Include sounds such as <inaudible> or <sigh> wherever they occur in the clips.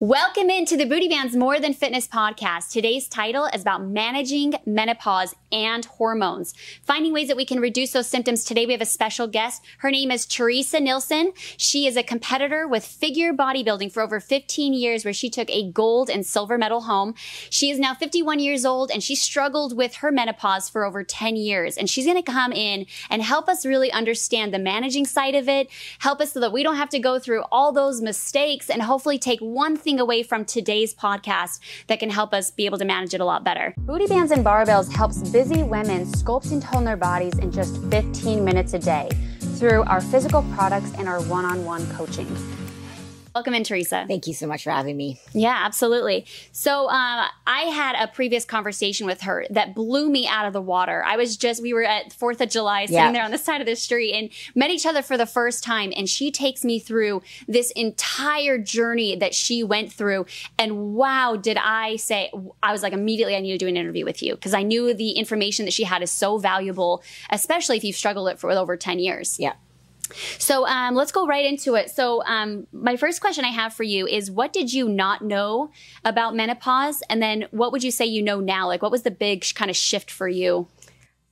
Welcome into the Booty Band's More Than Fitness podcast. Today's title is about managing menopause and hormones, finding ways that we can reduce those symptoms. Today we have a special guest. Her name is Teresa Nelson. She is a competitor with figure bodybuilding for over 15 years, where she took a gold and silver medal home. She is now 51 years old and she struggled with her menopause for over 10 years. And she's going to come in and help us really understand the managing side of it, help us so that we don't have to go through all those mistakes and hopefully take one thing away from today's podcast that can help us be able to manage it a lot better. Booty Bands and Barbells helps busy women sculpt and tone their bodies in just 15 minutes a day through our physical products and our one on one coaching. Welcome in, Teresa. Thank you so much for having me. Yeah, absolutely. So uh, I had a previous conversation with her that blew me out of the water. I was just, we were at 4th of July sitting yeah. there on the side of the street and met each other for the first time. And she takes me through this entire journey that she went through. And wow, did I say, I was like, immediately, I need to do an interview with you because I knew the information that she had is so valuable, especially if you've struggled it for over 10 years. Yeah. So um, let's go right into it. So um, my first question I have for you is, what did you not know about menopause, and then what would you say you know now? Like, what was the big kind of shift for you?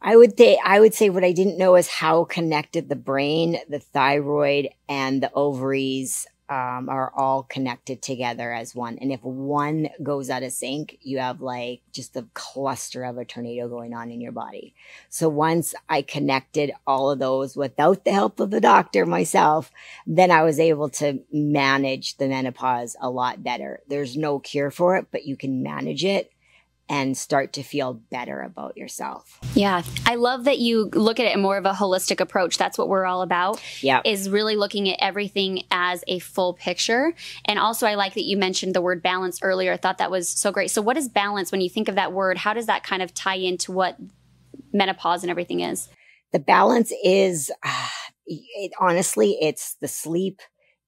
I would say I would say what I didn't know is how connected the brain, the thyroid, and the ovaries um, are all connected together as one. And if one goes out of sync, you have like just a cluster of a tornado going on in your body. So once I connected all of those without the help of the doctor myself, then I was able to manage the menopause a lot better. There's no cure for it, but you can manage it and start to feel better about yourself. Yeah. I love that you look at it in more of a holistic approach. That's what we're all about. Yeah. Is really looking at everything as a full picture. And also I like that you mentioned the word balance earlier. I thought that was so great. So what is balance when you think of that word? How does that kind of tie into what menopause and everything is? The balance is uh, it, honestly it's the sleep,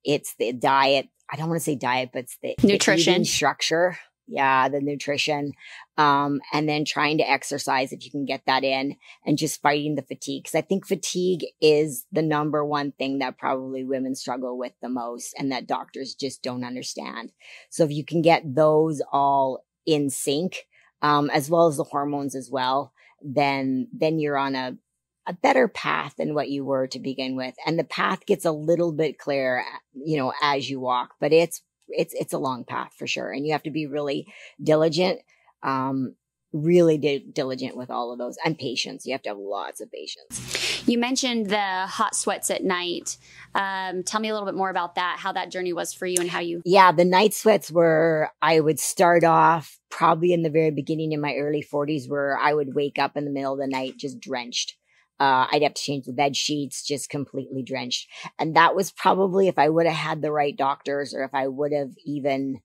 it's the diet. I don't want to say diet, but it's the nutrition structure yeah, the nutrition. Um, and then trying to exercise if you can get that in and just fighting the fatigue. Cause I think fatigue is the number one thing that probably women struggle with the most and that doctors just don't understand. So if you can get those all in sync, um, as well as the hormones as well, then, then you're on a, a better path than what you were to begin with. And the path gets a little bit clearer, you know, as you walk, but it's it's it's a long path for sure, and you have to be really diligent. Um, really di- diligent with all of those and patience. You have to have lots of patience. You mentioned the hot sweats at night. Um, tell me a little bit more about that, how that journey was for you and how you. Yeah, the night sweats were, I would start off probably in the very beginning in my early 40s where I would wake up in the middle of the night just drenched. Uh, I'd have to change the bed sheets, just completely drenched. And that was probably if I would have had the right doctors or if I would have even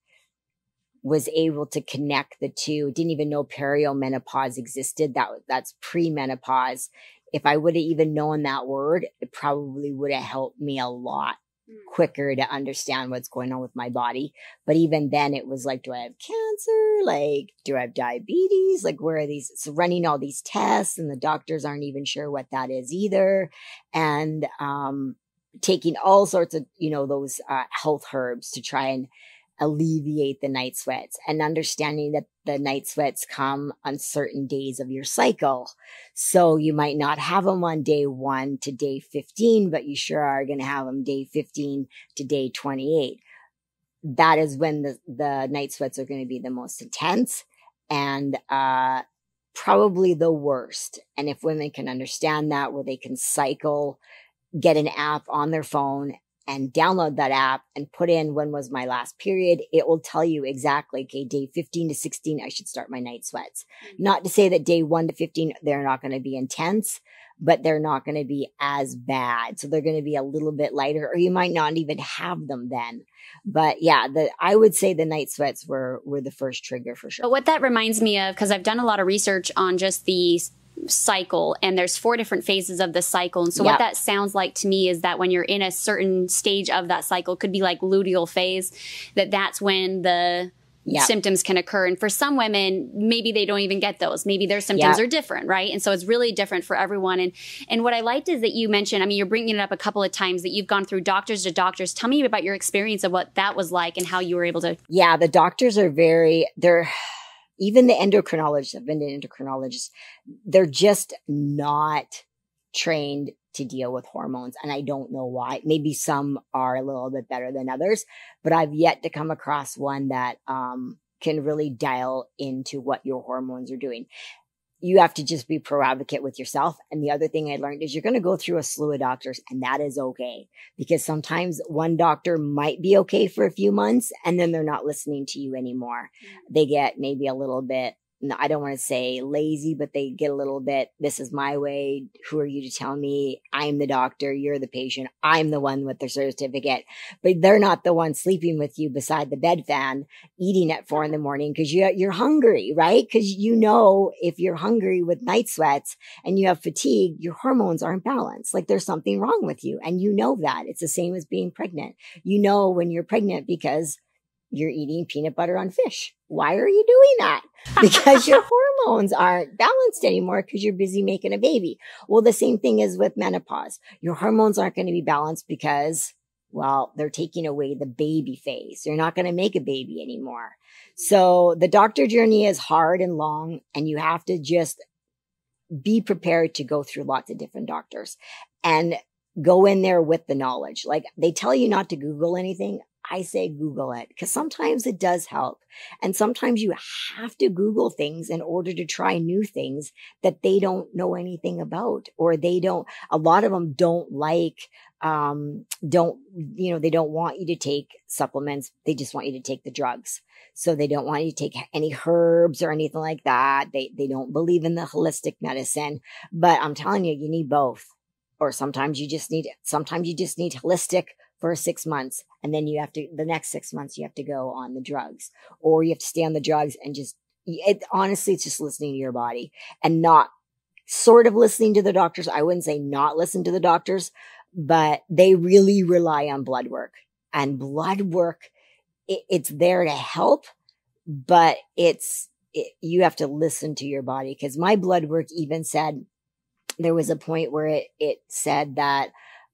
was able to connect the two, didn't even know perimenopause existed. That that's premenopause. If I would have even known that word, it probably would have helped me a lot. Quicker to understand what's going on with my body. But even then it was like, do I have cancer? Like, do I have diabetes? Like, where are these? So running all these tests and the doctors aren't even sure what that is either. And, um, taking all sorts of, you know, those, uh, health herbs to try and alleviate the night sweats and understanding that the night sweats come on certain days of your cycle. So you might not have them on day one to day 15, but you sure are going to have them day 15 to day 28. That is when the, the night sweats are going to be the most intense and, uh, probably the worst. And if women can understand that where they can cycle, get an app on their phone and download that app and put in when was my last period, it will tell you exactly, okay, day 15 to 16, I should start my night sweats. Mm-hmm. Not to say that day one to 15, they're not going to be intense, but they're not going to be as bad. So they're going to be a little bit lighter, or you might not even have them then. But yeah, the, I would say the night sweats were, were the first trigger for sure. But what that reminds me of, because I've done a lot of research on just the cycle and there's four different phases of the cycle. And so yep. what that sounds like to me is that when you're in a certain stage of that cycle, could be like luteal phase, that that's when the yep. symptoms can occur. And for some women, maybe they don't even get those. Maybe their symptoms yep. are different, right? And so it's really different for everyone. And and what I liked is that you mentioned, I mean, you're bringing it up a couple of times that you've gone through doctors to doctors. Tell me about your experience of what that was like and how you were able to. Yeah, the doctors are very, they're, even the endocrinologists, I've been to endocrinologists, they're just not trained to deal with hormones. And I don't know why. Maybe some are a little bit better than others, but I've yet to come across one that, um, can really dial into what your hormones are doing. You have to just be pro advocate with yourself. And the other thing I learned is you're going to go through a slew of doctors and that is okay because sometimes one doctor might be okay for a few months and then they're not listening to you anymore. Mm-hmm. They get maybe a little bit I don't want to say lazy, but they get a little bit, this is my way. Who are you to tell me? I'm the doctor. You're the patient. I'm the one with the certificate, but they're not the one sleeping with you beside the bed fan, eating at four in the morning because you, you're hungry, right? Because you know, if you're hungry with night sweats and you have fatigue, your hormones aren't balanced. Like there's something wrong with you. And you know that it's the same as being pregnant. You know, when you're pregnant because you're eating peanut butter on fish. Why are you doing that? Because your <laughs> hormones aren't balanced anymore because you're busy making a baby. Well, the same thing is with menopause. Your hormones aren't going to be balanced because, well, they're taking away the baby phase. You're not going to make a baby anymore. So the doctor journey is hard and long and you have to just be prepared to go through lots of different doctors and go in there with the knowledge. Like they tell you not to Google anything. I say Google it because sometimes it does help. And sometimes you have to Google things in order to try new things that they don't know anything about or they don't, a lot of them don't like, um, don't, you know, they don't want you to take supplements. They just want you to take the drugs. So they don't want you to take any herbs or anything like that. They, they don't believe in the holistic medicine, but I'm telling you, you need both. Or sometimes you just need, sometimes you just need holistic for six months. And then you have to, the next six months, you have to go on the drugs or you have to stay on the drugs and just, it, honestly, it's just listening to your body and not sort of listening to the doctors. I wouldn't say not listen to the doctors, but they really rely on blood work and blood work. It, it's there to help, but it's, it, you have to listen to your body because my blood work even said there was a point where it, it said that,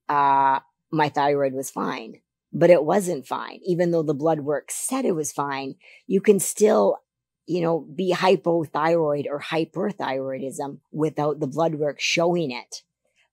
uh, my thyroid was fine, but it wasn't fine. Even though the blood work said it was fine, you can still, you know, be hypothyroid or hyperthyroidism without the blood work showing it.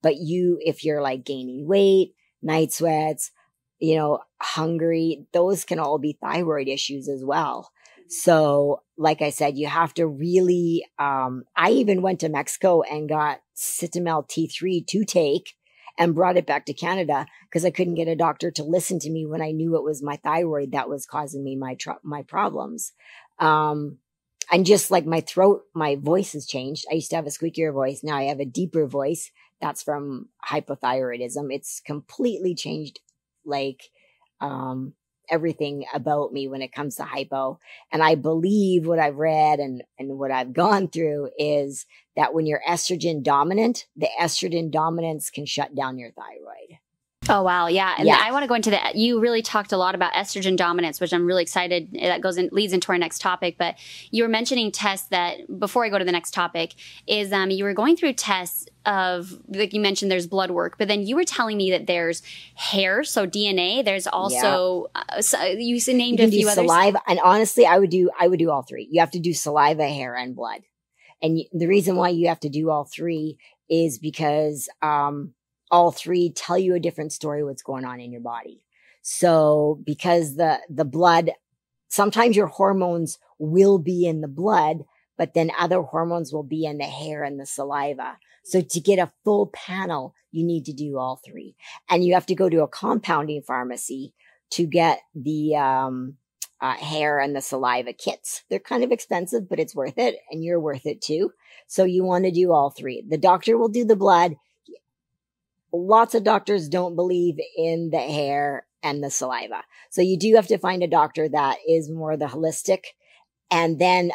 But you, if you're like gaining weight, night sweats, you know, hungry, those can all be thyroid issues as well. So, like I said, you have to really, um, I even went to Mexico and got Cytomel T3 to take and brought it back to Canada because I couldn't get a doctor to listen to me when I knew it was my thyroid that was causing me my tr- my problems. Um, and just like my throat, my voice has changed. I used to have a squeakier voice. Now I have a deeper voice. That's from hypothyroidism. It's completely changed. Like, um, everything about me when it comes to hypo. And I believe what I've read and, and what I've gone through is that when you're estrogen dominant, the estrogen dominance can shut down your thyroid. Oh wow, yeah, and yeah. I want to go into that. You really talked a lot about estrogen dominance, which I'm really excited. That goes in leads into our next topic. But you were mentioning tests that before I go to the next topic is um, you were going through tests of like you mentioned there's blood work, but then you were telling me that there's hair, so DNA. There's also yeah. uh, so you named you a few saliva, and honestly, I would do I would do all three. You have to do saliva, hair, and blood. And the reason why you have to do all three is because um, all three tell you a different story what's going on in your body. So because the, the blood, sometimes your hormones will be in the blood, but then other hormones will be in the hair and the saliva. So to get a full panel, you need to do all three and you have to go to a compounding pharmacy to get the, um, uh, hair and the saliva kits. They're kind of expensive, but it's worth it and you're worth it too. So you want to do all three. The doctor will do the blood lots of doctors don't believe in the hair and the saliva. So you do have to find a doctor that is more the holistic and then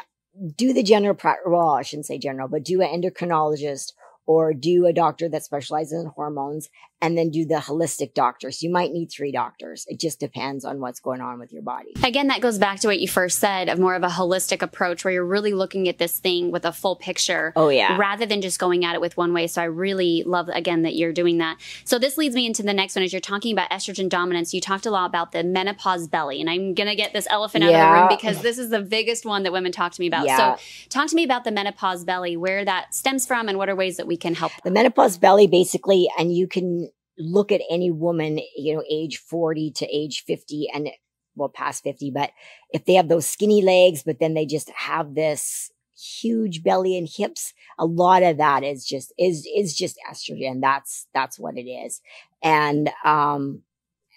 do the general, well, I shouldn't say general, but do an endocrinologist or do a doctor that specializes in hormones and then do the holistic doctors. You might need three doctors. It just depends on what's going on with your body. Again, that goes back to what you first said of more of a holistic approach where you're really looking at this thing with a full picture. Oh, yeah. Rather than just going at it with one way. So I really love, again, that you're doing that. So this leads me into the next one as you're talking about estrogen dominance. You talked a lot about the menopause belly. And I'm going to get this elephant out of the room because this is the biggest one that women talk to me about. Yeah. So talk to me about the menopause belly, where that stems from and what are ways that we can help. The menopause belly basically, and you can look at any woman, you know, age 40 to age 50 and well, past 50, but if they have those skinny legs, but then they just have this huge belly and hips, a lot of that is just, is, is just estrogen. That's, that's what it is. And, um,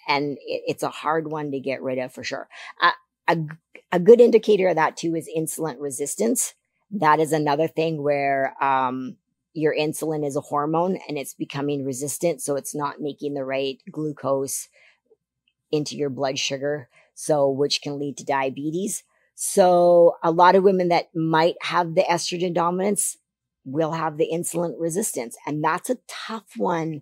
and it, it's a hard one to get rid of for sure. Uh, a, a good indicator of that too is insulin resistance. That is another thing where, um, your insulin is a hormone and it's becoming resistant. So it's not making the right glucose into your blood sugar. So, which can lead to diabetes. So a lot of women that might have the estrogen dominance will have the insulin resistance. And that's a tough one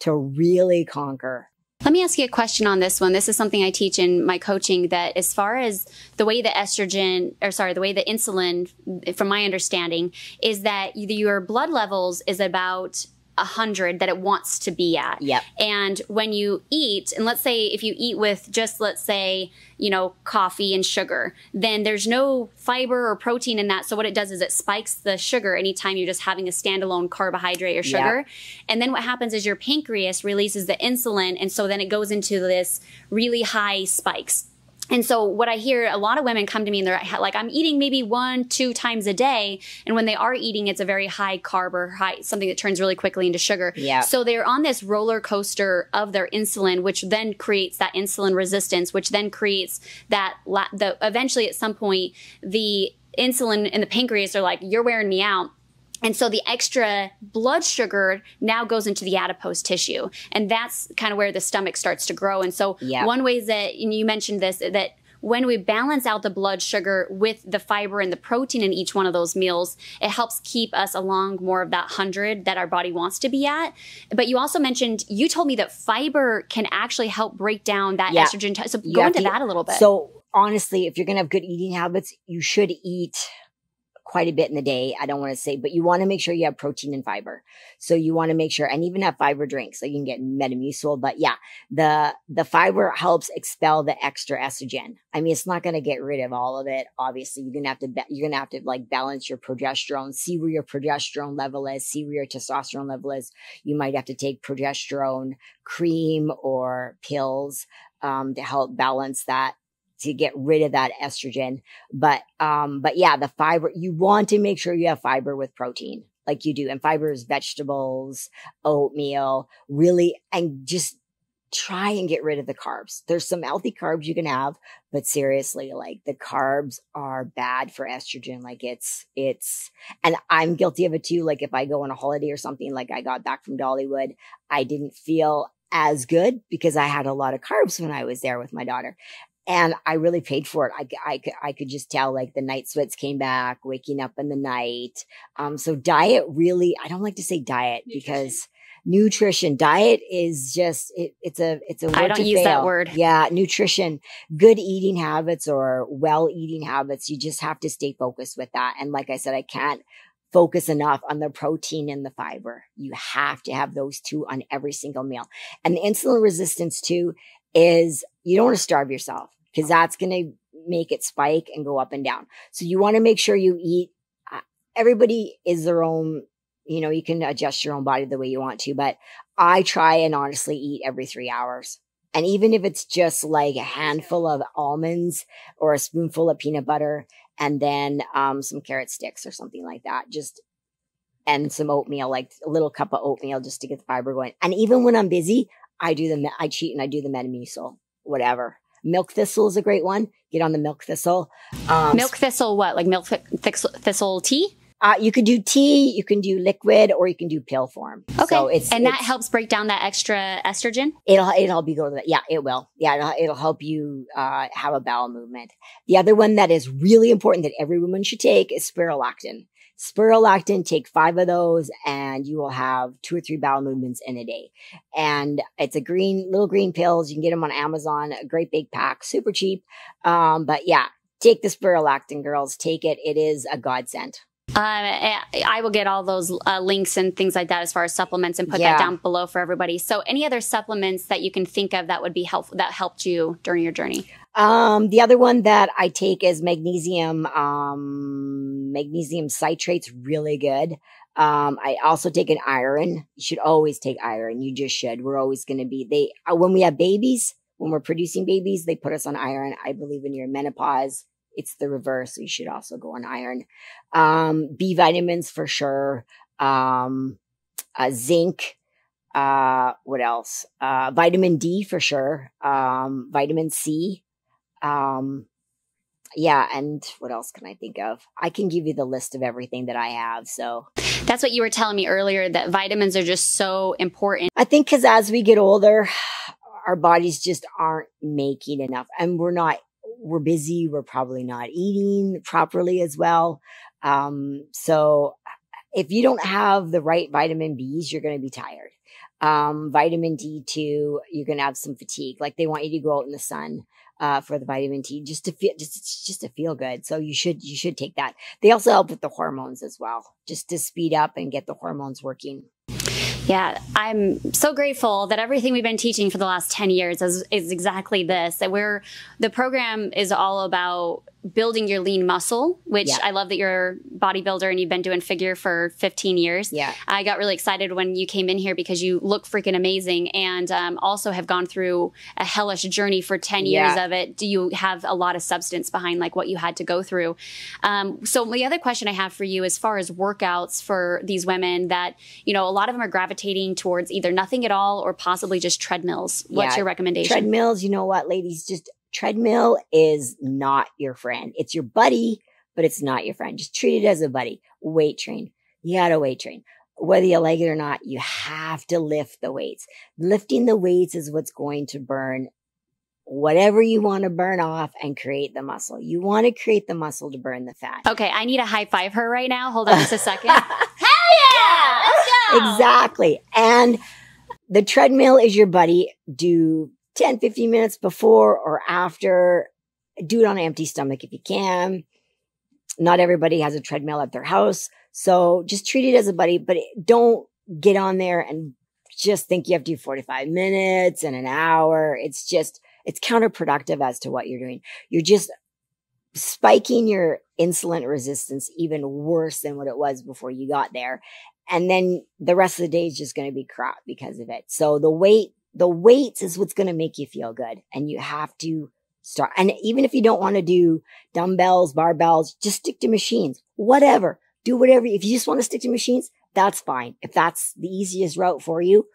to really conquer. Let me ask you a question on this one. This is something I teach in my coaching that as far as the way the estrogen, or sorry, the way the insulin, from my understanding, is that your blood levels is about a hundred that it wants to be at. Yep. And when you eat, and let's say if you eat with just let's say, you know, coffee and sugar, then there's no fiber or protein in that. So what it does is it spikes the sugar anytime you're just having a standalone carbohydrate or sugar. Yep. And then what happens is your pancreas releases the insulin and so then it goes into this really high spikes and so what I hear a lot of women come to me and they're like, I'm eating maybe one, two times a day. And when they are eating, it's a very high carb or high, something that turns really quickly into sugar. Yeah. So they're on this roller coaster of their insulin, which then creates that insulin resistance, which then creates that, the, eventually at some point, the insulin in the pancreas are like, you're wearing me out and so the extra blood sugar now goes into the adipose tissue. And that's kind of where the stomach starts to grow. And so yep. one way is that, you mentioned this, that when we balance out the blood sugar with the fiber and the protein in each one of those meals, it helps keep us along more of that 100 that our body wants to be at. But you also mentioned, you told me that fiber can actually help break down that yeah. estrogen. T- so go into that a little bit. So honestly, if you're going to have good eating habits, you should eat quite a bit in the day. I don't want to say, but you want to make sure you have protein and fiber. So you want to make sure, and even have fiber drinks. So you can get Metamucil, but yeah, the, the fiber helps expel the extra estrogen. I mean, it's not going to get rid of all of it. Obviously, you're going to have to, you're going to have to like balance your progesterone, see where your progesterone level is, see where your testosterone level is. You might have to take progesterone cream or pills, um, to help balance that to get rid of that estrogen. But, um, but yeah, the fiber, you want to make sure you have fiber with protein like you do. And fiber is vegetables, oatmeal, really, and just try and get rid of the carbs. There's some healthy carbs you can have, but seriously, like the carbs are bad for estrogen. Like it's, it's, and I'm guilty of it too. Like if I go on a holiday or something, like I got back from Dollywood, I didn't feel as good because I had a lot of carbs when I was there with my daughter and I really paid for it. I, I, I could just tell like the night sweats came back, waking up in the night. Um, so diet really, I don't like to say diet nutrition. because nutrition, diet is just, it, it's a, it's a I don't use fail. that word. Yeah. Nutrition, good eating habits or well eating habits. You just have to stay focused with that. And like I said, I can't focus enough on the protein and the fiber. You have to have those two on every single meal. And the insulin resistance too is you don't want to starve yourself because that's going to make it spike and go up and down. So you want to make sure you eat. Uh, everybody is their own, you know, you can adjust your own body the way you want to, but I try and honestly eat every three hours. And even if it's just like a handful of almonds or a spoonful of peanut butter and then um, some carrot sticks or something like that, just and some oatmeal, like a little cup of oatmeal just to get the fiber going. And even when I'm busy, I do the, I cheat and I do the Metamucil, whatever. Milk thistle is a great one. Get on the milk thistle. Um, milk thistle, what? Like milk thistle, thistle tea? Uh, you could do tea, you can do liquid, or you can do pill form. Okay, so it's, and that helps break down that extra estrogen. It'll it'll help you go to that. Yeah, it will. Yeah, it'll, it'll help you uh, have a bowel movement. The other one that is really important that every woman should take is spironolactone. Spirulactin, take five of those and you will have two or three bowel movements in a day. And it's a green, little green pills. You can get them on Amazon, a great big pack, super cheap. Um, but yeah, take the Spirulactin girls, take it. It is a godsend. Um, I will get all those uh, links and things like that as far as supplements and put yeah. that down below for everybody. So, any other supplements that you can think of that would be helpful that helped you during your journey? Um, the other one that I take is magnesium. Um, magnesium citrate's really good. Um, I also take an iron. You should always take iron. You just should. We're always going to be they uh, when we have babies, when we're producing babies, they put us on iron. I believe when in your menopause it's the reverse. You should also go on iron. Um, B vitamins for sure. Um, uh, zinc. Uh, what else? Uh, vitamin D for sure. Um, vitamin C. Um, yeah. And what else can I think of? I can give you the list of everything that I have. So that's what you were telling me earlier that vitamins are just so important. I think because as we get older, our bodies just aren't making enough and we're not we're busy. We're probably not eating properly as well. Um, so if you don't have the right vitamin Bs, you're going to be tired. Um, vitamin D2, you're going to have some fatigue. Like they want you to go out in the sun, uh, for the vitamin D just to feel, just, just to feel good. So you should, you should take that. They also help with the hormones as well, just to speed up and get the hormones working. Yeah, I'm so grateful that everything we've been teaching for the last 10 years is, is exactly this that we're the program is all about building your lean muscle, which yeah. I love that you're a bodybuilder and you've been doing figure for 15 years. Yeah. I got really excited when you came in here because you look freaking amazing and um, also have gone through a hellish journey for 10 years yeah. of it. Do you have a lot of substance behind like what you had to go through? Um, so the other question I have for you as far as workouts for these women that, you know, a lot of them are gravitating towards either nothing at all or possibly just treadmills. What's yeah. your recommendation? Treadmills, you know what, ladies, just treadmill is not your friend. It's your buddy, but it's not your friend. Just treat it as a buddy. Weight train. You gotta weight train. Whether you like it or not, you have to lift the weights. Lifting the weights is what's going to burn whatever you want to burn off and create the muscle. You want to create the muscle to burn the fat. Okay, I need a high five her right now. Hold on just a second. <laughs> Hell yeah! Go! Exactly. And the treadmill is your buddy. Do 10, 15 minutes before or after. Do it on an empty stomach if you can. Not everybody has a treadmill at their house. So just treat it as a buddy, but don't get on there and just think you have to do 45 minutes and an hour. It's just, it's counterproductive as to what you're doing. You're just spiking your insulin resistance even worse than what it was before you got there. And then the rest of the day is just going to be crap because of it. So the weight the weights is what's going to make you feel good. And you have to start. And even if you don't want to do dumbbells, barbells, just stick to machines, whatever. Do whatever. If you just want to stick to machines, that's fine. If that's the easiest route for you,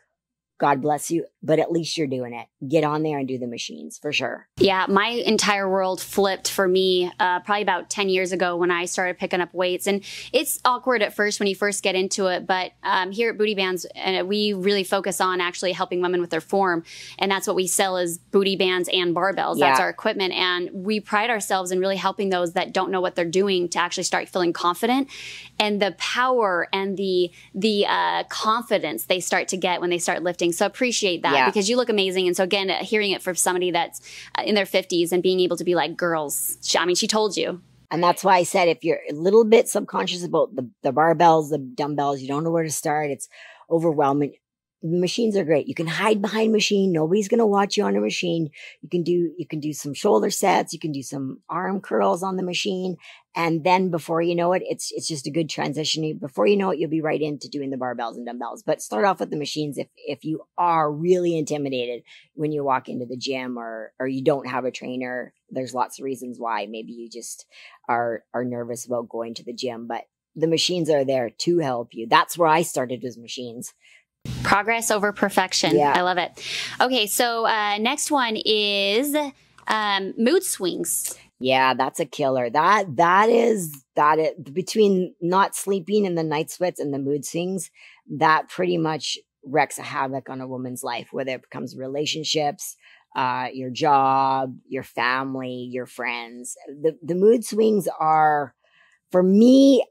God bless you, but at least you're doing it. Get on there and do the machines for sure. Yeah, my entire world flipped for me uh, probably about 10 years ago when I started picking up weights. And it's awkward at first when you first get into it, but um, here at Booty Bands, uh, we really focus on actually helping women with their form. And that's what we sell is booty bands and barbells. Yeah. That's our equipment. And we pride ourselves in really helping those that don't know what they're doing to actually start feeling confident and the power and the, the uh, confidence they start to get when they start lifting amazing. So appreciate that yeah. because you look amazing. And so again, hearing it from somebody that's uh, in their 50s and being able to be like, girls, I mean, she told you. And that's why I said if you're a little bit subconscious about the, the barbells, the dumbbells, you don't know where to start, it's overwhelming machines are great. You can hide behind machine. Nobody's going to watch you on a machine. You can do, you can do some shoulder sets. You can do some arm curls on the machine. And then before you know it, it's, it's just a good transition. Before you know it, you'll be right into doing the barbells and dumbbells, but start off with the machines. If, if you are really intimidated when you walk into the gym or, or you don't have a trainer, there's lots of reasons why maybe you just are, are nervous about going to the gym, but the machines are there to help you. That's where I started with machines. Progress over perfection. Yeah. I love it. Okay, so uh, next one is um, mood swings. Yeah, that's a killer. That that is that it between not sleeping and the night sweats and the mood swings, that pretty much wrecks a havoc on a woman's life, whether it becomes relationships, uh, your job, your family, your friends. The the mood swings are for me,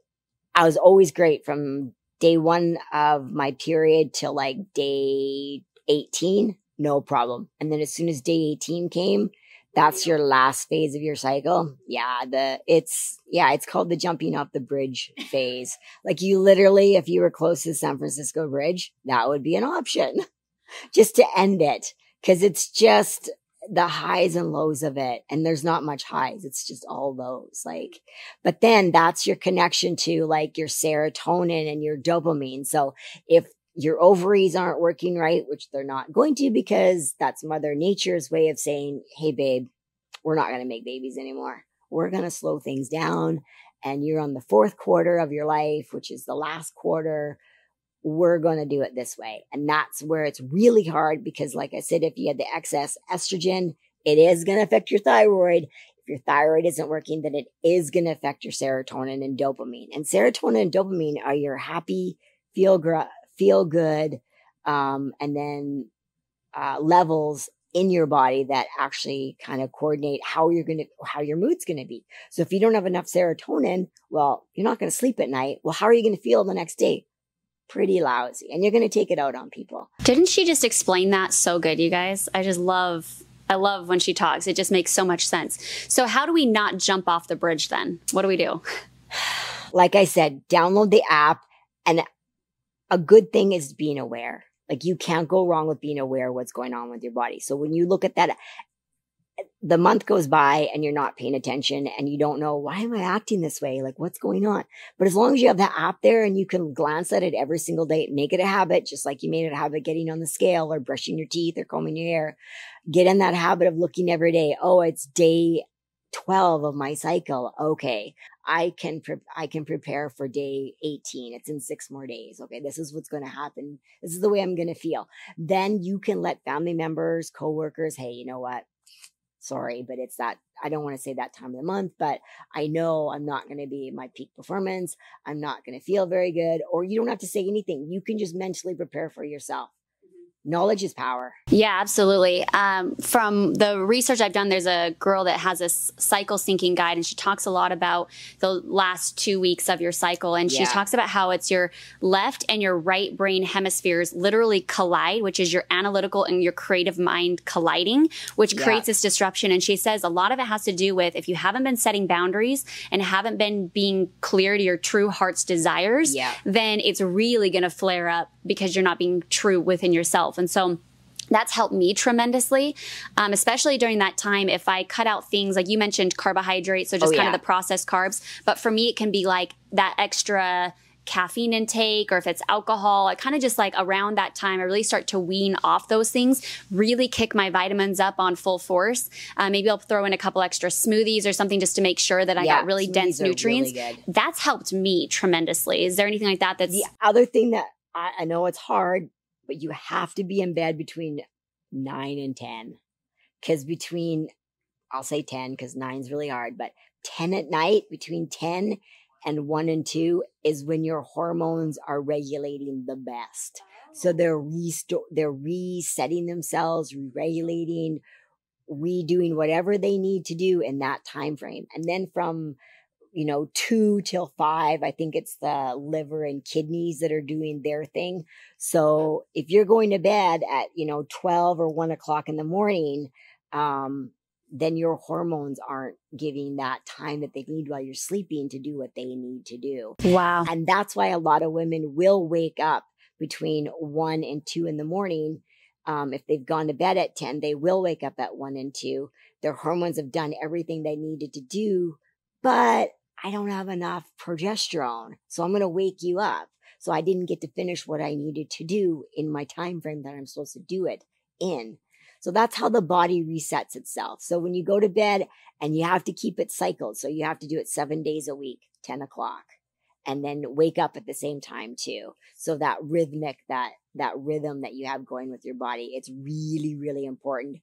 I was always great from day one of my period till like day 18, no problem. And then as soon as day 18 came, that's your last phase of your cycle. Yeah, the it's yeah, it's called the jumping off the bridge <laughs> phase. Like you literally, if you were close to San Francisco Bridge, that would be an option <laughs> just to end it. Cause it's just the highs and lows of it. And there's not much highs. It's just all lows. Like, but then that's your connection to like your serotonin and your dopamine. So if your ovaries aren't working right, which they're not going to because that's mother nature's way of saying, Hey, babe, we're not going to make babies anymore. We're going to slow things down. And you're on the fourth quarter of your life, which is the last quarter. We're going to do it this way. And that's where it's really hard because, like I said, if you had the excess estrogen, it is going to affect your thyroid. If your thyroid isn't working, then it is going to affect your serotonin and dopamine. And serotonin and dopamine are your happy, feel, gr- feel good, um, and then uh, levels in your body that actually kind of coordinate how you're going to, how your mood's going to be. So if you don't have enough serotonin, well, you're not going to sleep at night. Well, how are you going to feel the next day? Pretty lousy. And you're going to take it out on people. Didn't she just explain that so good, you guys? I just love I love when she talks. It just makes so much sense. So, how do we not jump off the bridge then? What do we do? <sighs> Like I said, download the app and a good thing is being aware. Like you can't go wrong with being aware of what's going on with your body. So when you look at that, the month goes by and you're not paying attention and you don't know why am I acting this way? Like what's going on? But as long as you have that app there and you can glance at it every single day, make it a habit, just like you made it a habit getting on the scale or brushing your teeth or combing your hair, get in that habit of looking every day. Oh, it's day 12 of my cycle. Okay. I can, pre- I can prepare for day 18. It's in six more days. Okay. This is what's going to happen. This is the way I'm going to feel. Then you can let family members, coworkers, Hey, you know what? Sorry, but it's that I don't want to say that time of the month, but I know I'm not going to be my peak performance. I'm not going to feel very good. Or you don't have to say anything. You can just mentally prepare for yourself knowledge is power. Yeah, absolutely. Um, from the research I've done, there's a girl that has a cycle syncing guide, and she talks a lot about the last two weeks of your cycle. And she talks about how it's your left and your right brain hemispheres literally collide, which is your analytical and your creative mind colliding, which yeah. creates this disruption. And she says a lot of it has to do with if you haven't been setting boundaries and haven't been being clear to your true heart's desires, yeah. then it's really going to flare up because you're not being true within yourself. And so that's helped me tremendously, um, especially during that time. If I cut out things like you mentioned carbohydrates, so just oh, kind of the processed carbs. But for me, it can be like that extra caffeine intake or if it's alcohol, I kind of just like around that time, I really start to wean off those things, really kick my vitamins up on full force. Uh, maybe I'll throw in a couple extra smoothies or something just to make sure that I yeah, got really dense nutrients. Really that's helped me tremendously. Is there anything like that that's. The other thing that I, I know it's hard, but you have to be in bed between nine and 10. Cause between, I'll say 10 because nine's really hard, but 10 at night, between 10 and one and two is when your hormones are regulating the best. So they're oh. restore, they're resetting themselves, re-regulating, redoing whatever they need to do in that time frame. And then from you know, two till five. I think it's the liver and kidneys that are doing their thing. So if you're going to bed at, you know, 12 or one o'clock in the morning, um, then your hormones aren't giving that time that they need while you're sleeping to do what they need to do. Wow. And that's why a lot of women will wake up between one and two in the morning. Um, if they've gone to bed at 10, they will wake up at one and two. Their hormones have done everything they needed to do, but I don't have enough progesterone. So I'm going to wake you up. So I didn't get to finish what I needed to do in my time frame that I'm supposed to do it in. So that's how the body resets itself. So when you go to bed and you have to keep it cycled. So you have to do it seven days a week, 10 o'clock and then wake up at the same time too. So that rhythmic, that, that rhythm that you have going with your body, it's really, really important.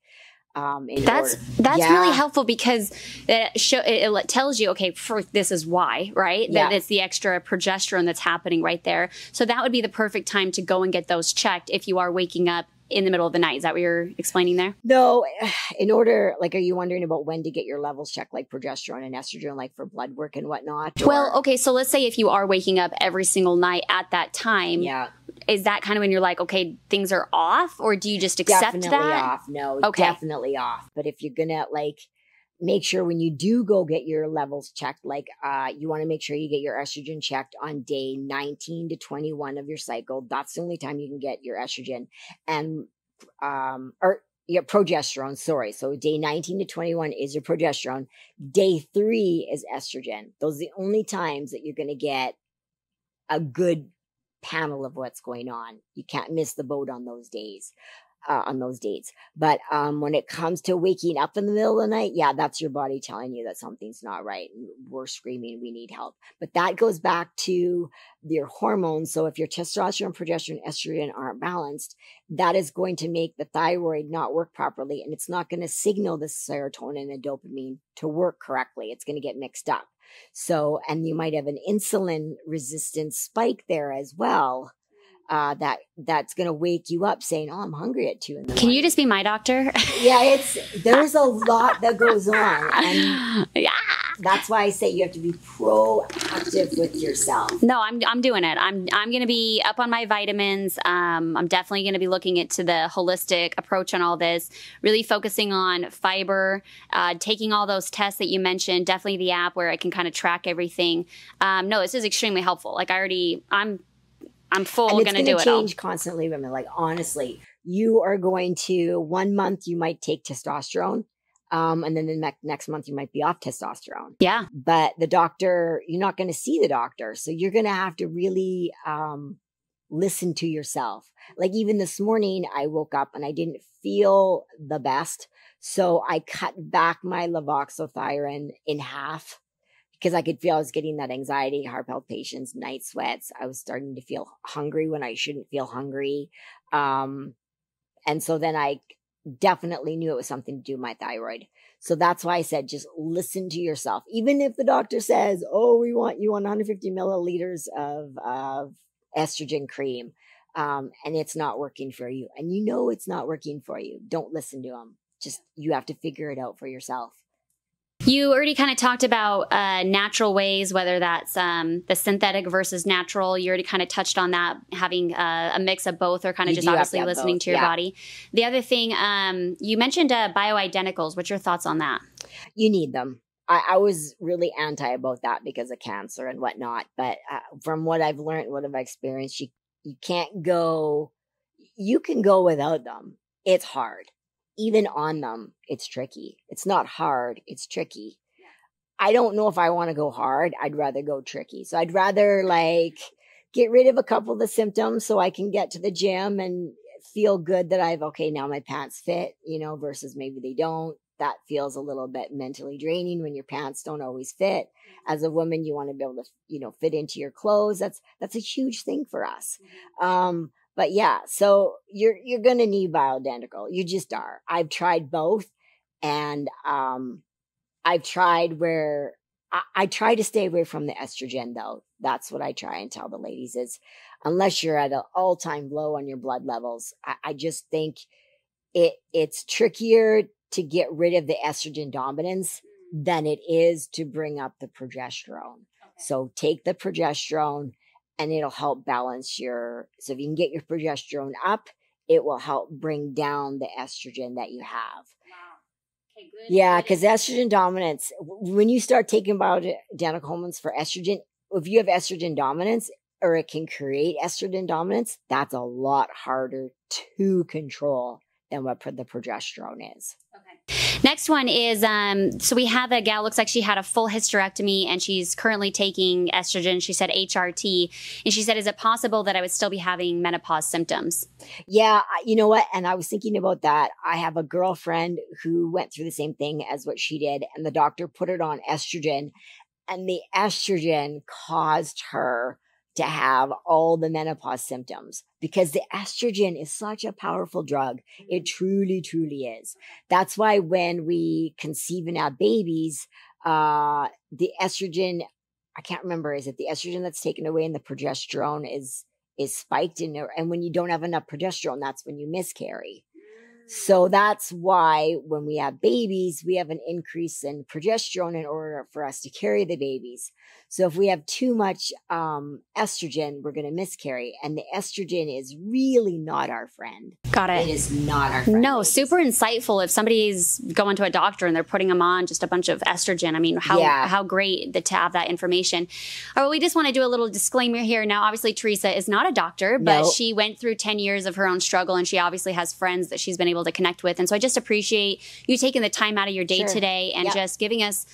Um, that's order. that's yeah. really helpful because it, show, it, it, tells you okay for this is why right yeah. that it's the extra progesterone that's happening right there so that would be the perfect time to go and get those checked if you are waking up in the middle of the night. Is that what you're explaining there? No, <sighs> in order, like, are you wondering about when to get your levels checked, like progesterone and estrogen, like for blood work and whatnot? Or? Well, okay. So let's say if you are waking up every single night at that time. Yeah. Is that kind of when you're like, okay, things are off, or do you just accept definitely that? off. No, okay. definitely off. But if you're gonna like make sure when you do go get your levels checked, like uh, you want to make sure you get your estrogen checked on day 19 to 21 of your cycle. That's the only time you can get your estrogen and um or your progesterone. Sorry, so day 19 to 21 is your progesterone. Day three is estrogen. Those are the only times that you're going to get a good panel of what's going on. You can't miss the boat on those days uh, on those dates. But um, when it comes to waking up in the middle of the night, yeah, that's your body telling you that something's not right. We're screaming, we need help. But that goes back to your hormones. So if your testosterone, progesterone, estrogen aren't balanced, that is going to make the thyroid not work properly, and it's not going to signal the serotonin and dopamine to work correctly. It's going to get mixed up. So, and you might have an insulin resistance spike there as well uh, that that's going to wake you up saying, "Oh, I'm hungry at two in the Can morning. you just be my doctor? yeah, it's <laughs> there's a lot that goes on, and <gasps> yeah, that's why I say you have to be proactive with yourself. No, I'm I'm doing it. I'm I'm going to be up on my vitamins. Um, I'm definitely going to be looking into the holistic approach on all this. Really focusing on fiber, uh, taking all those tests that you mentioned. Definitely the app where I can kind of track everything. Um, no, this is extremely helpful. Like I already, I'm I'm full going to do it. change all. constantly, women. Like honestly, you are going to one month you might take testosterone, um, and then the ne- next month you might be off testosterone. Yeah, but the doctor, you're not going to see the doctor, so you're going to have to really um, listen to yourself. Like even this morning, I woke up and I didn't feel the best, so I cut back my levothyroxine in half because I could feel I was getting that anxiety, heart palpitations, night sweats. I was starting to feel hungry when I shouldn't feel hungry. Um, and so then I definitely knew it was something to do with my thyroid. So that's why I said just listen to yourself. Even if the doctor says, "Oh, we want you on 150 milliliters of of estrogen cream," um, and it's not working for you, and you know it's not working for you, don't listen to them. Just you have to figure it out for yourself. You already kind of talked about uh, natural ways, whether that's um, the synthetic versus natural. You already kind of touched on that, having uh, a mix of both, or kind of just obviously to listening both. to your yeah. body. The other thing, um, you mentioned uh, bioidenticals. What's your thoughts on that? You need them. I, I, was really anti about that because of cancer and whatnot. But uh, from what I've learned, what I've experienced, you you can't go. You can go without them. It's hard even on them, it's tricky. It's not hard, it's tricky. I don't know if I want to go hard. I'd rather go tricky. So I'd rather like get rid of a couple of the symptoms so I can get to the gym and feel good that I've, okay, now my pants fit, you know, versus maybe they don't. That feels a little bit mentally draining when your pants don't always fit. As a woman, you want to be able to, you know, fit into your clothes. That's, that's a huge thing for us. Mm-hmm. Um, but yeah, so you're you're gonna need bioidentical. You just are. I've tried both, and um, I've tried where I, I try to stay away from the estrogen though. That's what I try and tell the ladies is unless you're at an all time low on your blood levels, I, I just think it it's trickier to get rid of the estrogen dominance than it is to bring up the progesterone. Okay. So take the progesterone and it'll help balance your so if you can get your progesterone up it will help bring down the estrogen that you have wow. okay, good. yeah because estrogen dominance when you start taking bioidentical hormones for estrogen if you have estrogen dominance or it can create estrogen dominance that's a lot harder to control than what the progesterone is Okay. Next one is um, so we have a gal looks like she had a full hysterectomy and she's currently taking estrogen. She said HRT, and she said, "Is it possible that I would still be having menopause symptoms?" Yeah, you know what? And I was thinking about that. I have a girlfriend who went through the same thing as what she did, and the doctor put it on estrogen, and the estrogen caused her to have all the menopause symptoms because the estrogen is such a powerful drug. It mm-hmm. truly, truly is. That's why when we conceive and have babies, uh, the estrogen, I can't remember, is it the estrogen that's taken away and the progesterone is, is spiked in there. And when you don't have enough progesterone, that's when you miscarry. So that's why when we have babies, we have an increase in progesterone in order for us to carry the babies. So if we have too much um, estrogen, we're going to miscarry. And the estrogen is really not our friend. Got it. It is not our friend. No, super insightful. If somebody's going to a doctor and they're putting them on just a bunch of estrogen, I mean, how Yeah. how great that to have that information. All right, we just want to do a little disclaimer here. Now, obviously, Teresa is not a doctor, but No. she went through ten years of her own struggle, and she obviously has friends that she's been able to connect with. And so, I just appreciate you taking the time out of your day Sure. today and Yep. just giving us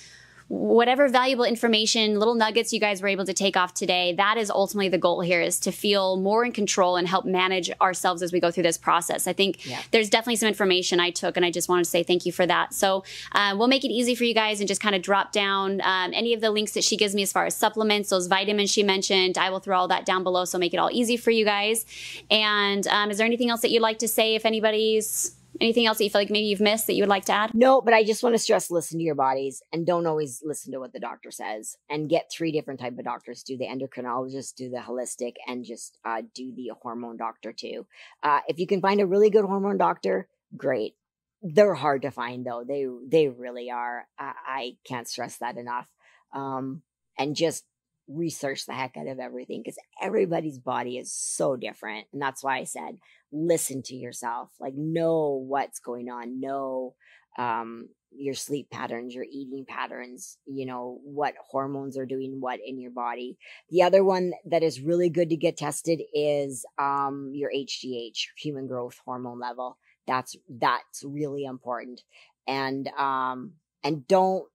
whatever valuable information, little nuggets you guys were able to take off today, that is ultimately the goal here is to feel more in control and help manage ourselves as we go through this process. I think Yeah. there's definitely some information I took, and I just wanted to say thank you for that. So uh, we'll make it easy for you guys and just kind of drop down um, any of the links that she gives me as far as supplements, those vitamins she mentioned. I will throw all that down below, so make it all easy for you guys. And um, is there anything else that you'd like to say if anybody's anything else that you feel like maybe you've missed that you would like to add? No, but I just want to stress listen to your bodies and don't always listen to what the doctor says and get three different type of doctors. Do the endocrinologist, do the holistic, and just uh, do the hormone doctor too. Uh, if you can find a really good hormone doctor, great. They're hard to find though. They they really are. I, I can't stress that enough. Um, and just research the heck out of everything because everybody's body is so different. And that's why I said listen to yourself. Like know what's going on. Know um your sleep patterns, your eating patterns, you know, what hormones are doing what in your body. The other one that is really good to get tested is um your HGH, human growth hormone level. That's that's really important. And um and don't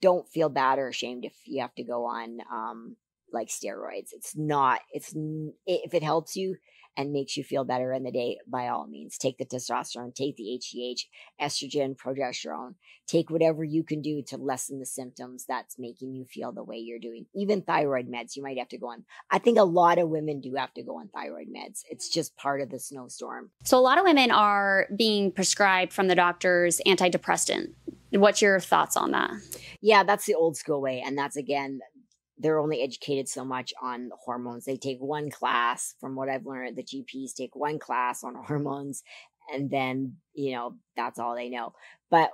don't feel bad or ashamed if you have to go on um like steroids. It's not it's if it helps you and makes you feel better in the day, by all means, take the testosterone, take the HGH, estrogen, progesterone, take whatever you can do to lessen the symptoms that's making you feel the way you're doing. Even thyroid meds, you might have to go on. I think a lot of women do have to go on thyroid meds. It's just part of the snowstorm. So a lot of women are being prescribed from the doctors antidepressant. What's your thoughts on that? Yeah, that's the old school way. And that's again, they're only educated so much on hormones. They take one class, from what I've learned, the GPs take one class on hormones, and then, you know, that's all they know. But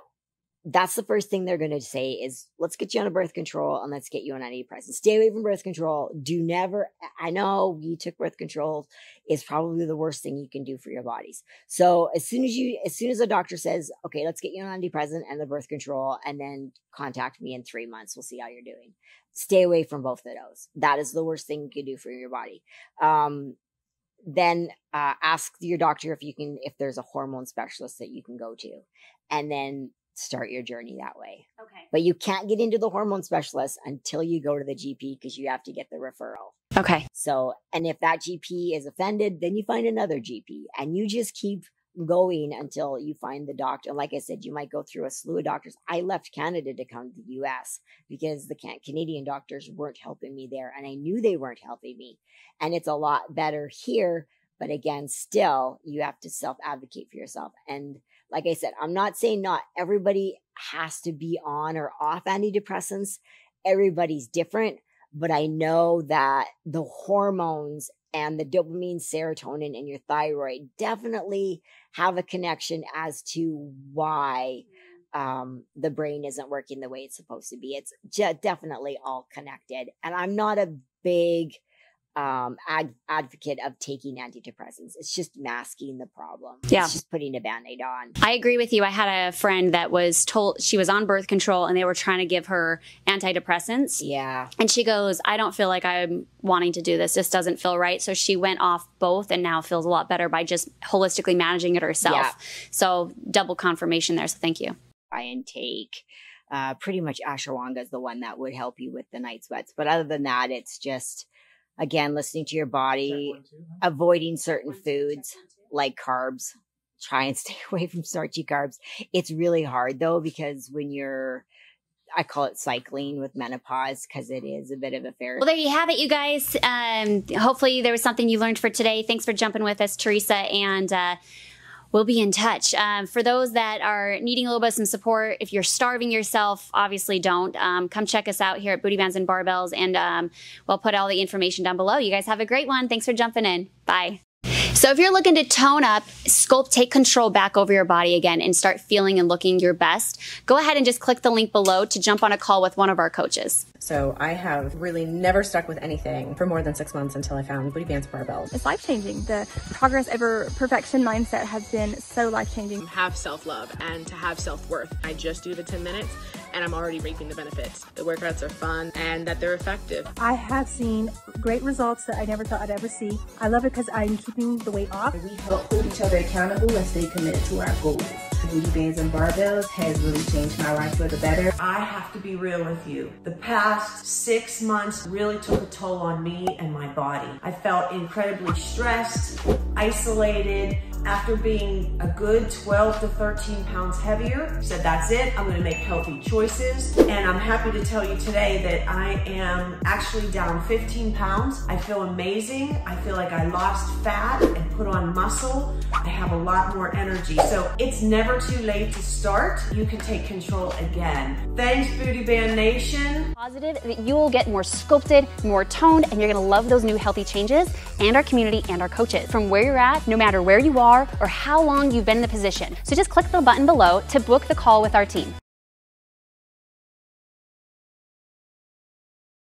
that's the first thing they're going to say is let's get you on a birth control and let's get you on antidepressants. Stay away from birth control. Do never, I know you took birth control is probably the worst thing you can do for your bodies. So as soon as you, as soon as a doctor says, okay, let's get you on antidepressant and the birth control and then contact me in three months. We'll see how you're doing. Stay away from both of those. That is the worst thing you can do for your body. Um, then uh, ask your doctor if you can, if there's a hormone specialist that you can go to, and then start your journey that way. Okay. But you can't get into the hormone specialist until you go to the GP because you have to get the referral. Okay. So, and if that GP is offended, then you find another GP and you just keep going until you find the doctor. Like I said, you might go through a slew of doctors. I left Canada to come to the US because the Canadian doctors weren't helping me there and I knew they weren't helping me. And it's a lot better here. But again, still, you have to self advocate for yourself. And like I said, I'm not saying not everybody has to be on or off antidepressants. Everybody's different, but I know that the hormones and the dopamine, serotonin, and your thyroid definitely have a connection as to why um, the brain isn't working the way it's supposed to be. It's ju- definitely all connected. And I'm not a big um ad- advocate of taking antidepressants it's just masking the problem Yeah. it's just putting a band-aid on I agree with you. I had a friend that was told she was on birth control and they were trying to give her antidepressants. yeah And she goes, I don't feel like I'm wanting to do this. This doesn't feel right. So she went off both and now feels a lot better by just holistically managing it herself. Yeah. So double confirmation there. So thank you. try and take uh pretty much ashwagandha is the one that would help you with the night sweats but other than that it's just again listening to your body avoiding certain foods like carbs try and <laughs> stay away from starchy carbs it's really hard though because when you're i call it cycling with menopause because it is a bit of a fair Well, there you have it, you guys. Um, hopefully, there was something you learned for today. Thanks for jumping with us, Teresa. And uh, we'll be in touch. Um, for those that are needing a little bit of some support, if you're starving yourself, obviously don't. Um, come check us out here at Booty Bands and Barbells, and um, we'll put all the information down below. You guys have a great one. Thanks for jumping in. Bye. So if you're looking to tone up, sculpt, take control back over your body again and start feeling and looking your best, go ahead and just click the link below to jump on a call with one of our coaches. So I have really never stuck with anything for more than six months until I found Booty Bands Barbells. It's life changing. The progress over perfection mindset has been so life changing. Have self love and to have self worth. I just do the 10 minutes and I'm already reaping the benefits. The workouts are fun and that they're effective. I have seen great results that I never thought I'd ever see. I love it because I'm keeping the weight off. We help hold each other accountable and stay committed to our goals. Booty Bands and Barbells has really changed my life for the better. I have to be real with you. The past six months really took a toll on me and my body. I felt incredibly stressed, isolated, after being a good 12 to 13 pounds heavier, said that's it, I'm gonna make healthy choices. And I'm happy to tell you today that I am actually down 15 pounds. I feel amazing. I feel like I lost fat and put on muscle. I have a lot more energy. So it's never too late to start. You can take control again. Thanks, Booty Band Nation. Positive that you will get more sculpted, more toned, and you're gonna love those new healthy changes and our community and our coaches. From where you're at, no matter where you are, or how long you've been in the position. So just click the button below to book the call with our team.